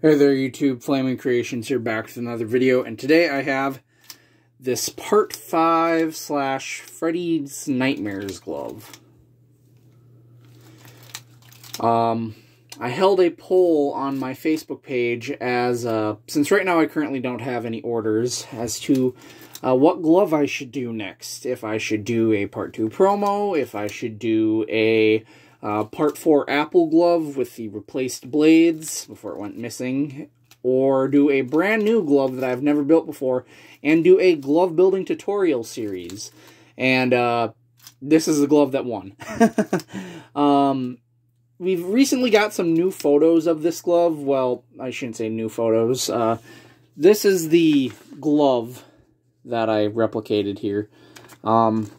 Hey there YouTube, Flaming Creations here back with another video, and today I have this part 5 slash Freddy's Nightmares glove. Um, I held a poll on my Facebook page as, uh, since right now I currently don't have any orders, as to uh, what glove I should do next. If I should do a part 2 promo, if I should do a uh, part 4 Apple glove with the replaced blades before it went missing. Or do a brand new glove that I've never built before and do a glove building tutorial series. And uh, this is the glove that won. um, we've recently got some new photos of this glove. Well, I shouldn't say new photos. Uh, this is the glove that I replicated here. Um,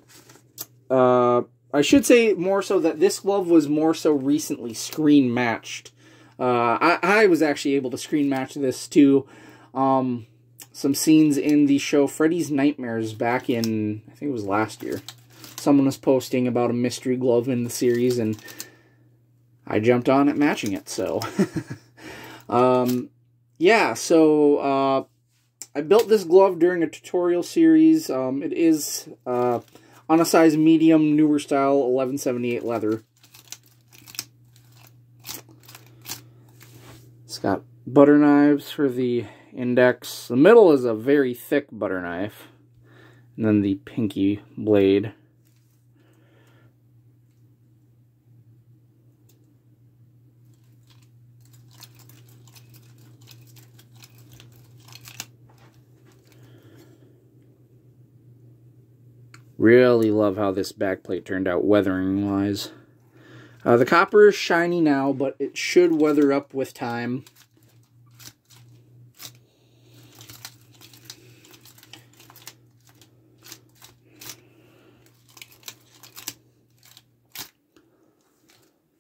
uh, I should say more so that this glove was more so recently screen matched. Uh, I, I was actually able to screen match this to um, some scenes in the show Freddy's Nightmares back in, I think it was last year. Someone was posting about a mystery glove in the series, and I jumped on it matching it, so. um, yeah, so uh, I built this glove during a tutorial series. Um, it is... Uh, on a size medium, newer style, 1178 leather. It's got butter knives for the index. The middle is a very thick butter knife. And then the pinky blade. Really love how this backplate turned out weathering-wise. Uh, the copper is shiny now, but it should weather up with time.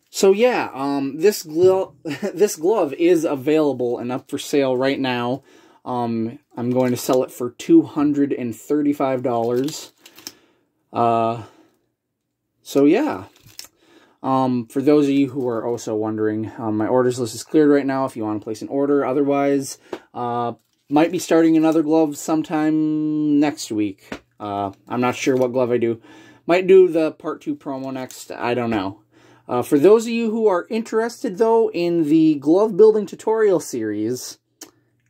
So yeah, um, this glove this glove is available and up for sale right now. Um, I'm going to sell it for two hundred and thirty-five dollars. Uh, so yeah. Um, for those of you who are also wondering, um, my orders list is cleared right now if you want to place an order. Otherwise, uh, might be starting another glove sometime next week. Uh, I'm not sure what glove I do. Might do the part 2 promo next. I don't know. Uh, for those of you who are interested, though, in the glove building tutorial series,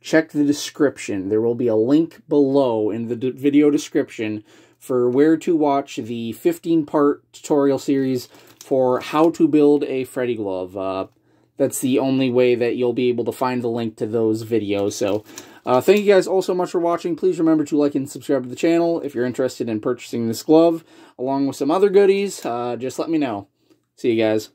check the description. There will be a link below in the video description for where to watch the 15-part tutorial series for how to build a Freddy glove. Uh, that's the only way that you'll be able to find the link to those videos. So, uh, thank you guys all so much for watching. Please remember to like and subscribe to the channel. If you're interested in purchasing this glove, along with some other goodies, uh, just let me know. See you guys.